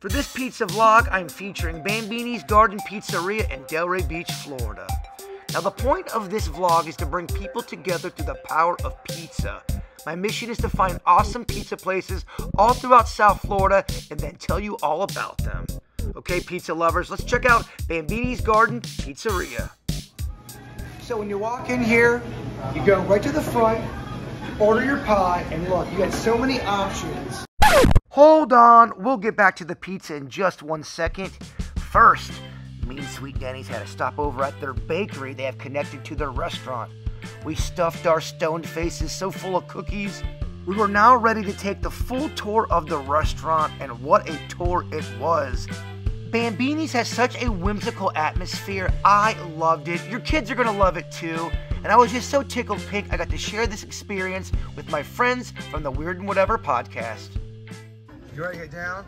For this pizza vlog, I'm featuring Bambini's Garden Pizzeria in Delray Beach, Florida. Now, the point of this vlog is to bring people together through the power of pizza. My mission is to find awesome pizza places all throughout South Florida and then tell you all about them. Okay, pizza lovers, let's check out Bambini's Garden Pizzeria. So when you walk in here, you go right to the front, order your pie, and look, you got so many options. Hold on, we'll get back to the pizza in just one second. First, me and Sweet Danny's had a stop over at their bakery they have connected to their restaurant. We stuffed our stoned faces so full of cookies. We were now ready to take the full tour of the restaurant, and what a tour it was. Bambini's has such a whimsical atmosphere. I loved it. Your kids are going to love it too. And I was just so tickled pink I got to share this experience with my friends from the Weird and Whatever podcast. You ready to get down?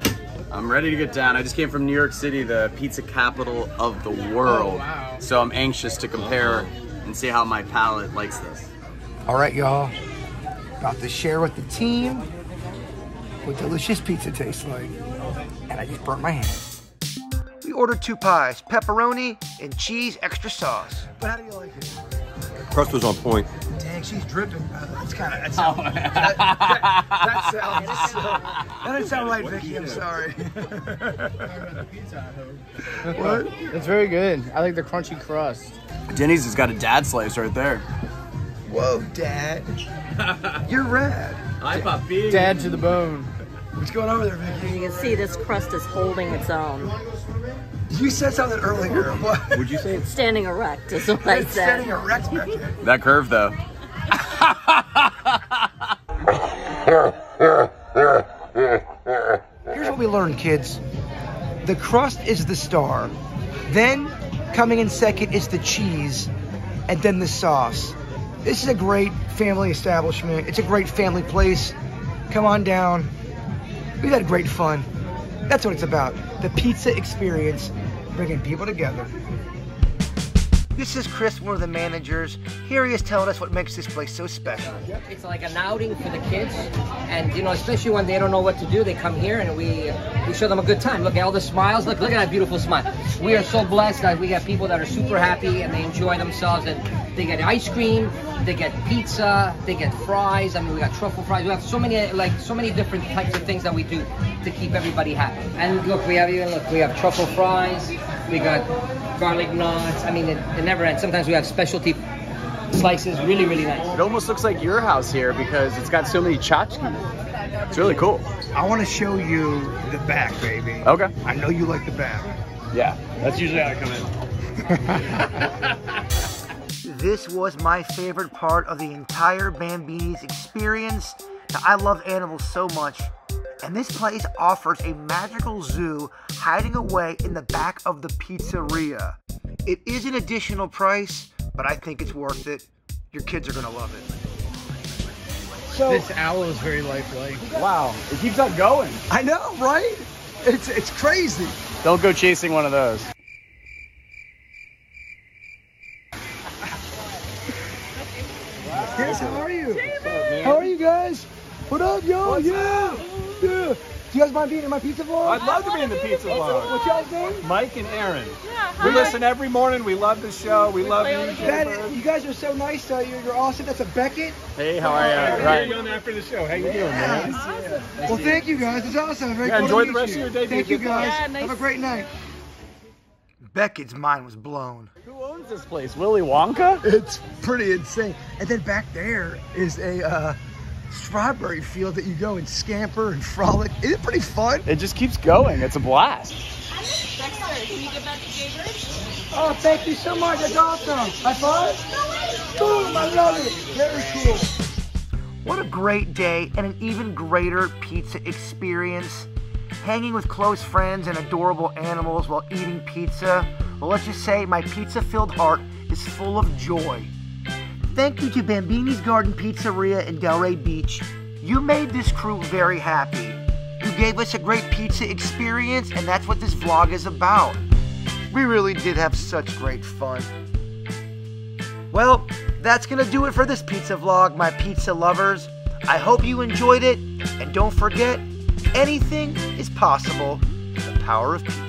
I'm ready to get down. I just came from New York City, the pizza capital of the oh, world. Oh, wow. So I'm anxious to compare and see how my palate likes this. All right, y'all. About to share with the team what delicious pizza tastes like. And I just burnt my hand. We ordered two pies, pepperoni and cheese extra sauce. But how do you like it? Crust was on point. Dang, she's dripping. Uh, That's kind of. That, sound- that, that, that sounds. that doesn't sound right, Vicky. I'm sorry. what? It's very good. I like the crunchy crust. Denny's has got a dad slice right there. Whoa, Dad. You're rad. Hi, Papi. Dad to the bone. What's going on over there, Vicky? You can see this crust is holding its own. You said something earlier. What? Would you say it's Standing erect is what I It's standing erect back that curve though? Here's what we learned, kids. The crust is the star. Then, coming in second is the cheese, and then the sauce. This is a great family establishment. It's a great family place. Come on down. We've had great fun. That's what it's about. The pizza experience, bringing people together. This is Chris, one of the managers. Here he is telling us what makes this place so special. It's like an outing for the kids, and you know, especially when they don't know what to do, they come here and we we show them a good time. Look at all the smiles. Look, look at that beautiful smile. We are so blessed that we have people that are super happy and they enjoy themselves, and they get ice cream, they get pizza, they get fries. I mean, we got truffle fries. We have so many like so many different types of things that we do to keep everybody happy. And look, we have even look, we have truffle fries. We got garlic knots. I mean, it, it never ends. Sometimes we have specialty slices. Really, really nice. It almost looks like your house here because it's got so many tchotchkes. It's really cool. I want to show you the back, baby. Okay. I know you like the back. Yeah, that's usually how I come in. This was my favorite part of the entire Bambini's experience. Now, I love animals so much, and this place offers a magical zoo hiding away in the back of the pizzeria. It is an additional price, but I think it's worth it. Your kids are gonna love it. So This owl is very lifelike. Wow, it keeps on going. I know, right? It's it's crazy. Don't go chasing one of those. Guys, how are you? How are you guys? What up, yo? yeah, yeah. Do you guys mind being in my pizza vlog? I'd love to be in the pizza vlog. What y'all's name? Mike and Aaron. Yeah. we listen every morning. We love the show. We, love you. That, you guys are so nice. Uh, you're, you're awesome. That's a Beckett. Hey, how are you? Right. Right. on after the show. How you doing, man? Well, thank you guys. It's awesome. Very Yeah, cool enjoy to the meet rest of your day, Thank you guys. Yeah, nice Have a great night. Beckett's mind was blown. Who owns this place? Willy Wonka? It's pretty insane. And then back there is a uh, strawberry field that you go and scamper and frolic. Is it pretty fun? It just keeps going. It's a blast. Dexter, can you give that to JBird? Oh, thank you so much. That's awesome. High five. Boom, I love it. Very cool. What a great day and an even greater pizza experience. Hanging with close friends and adorable animals while eating pizza. Well, let's just say my pizza filled heart is full of joy. Thank you to Bambini's Garden Pizzeria in Delray Beach. You made this crew very happy. You gave us a great pizza experience, and that's what this vlog is about. We really did have such great fun. Well, that's gonna do it for this pizza vlog, my pizza lovers. I hope you enjoyed it, and don't forget, anything is possible The power of pizza.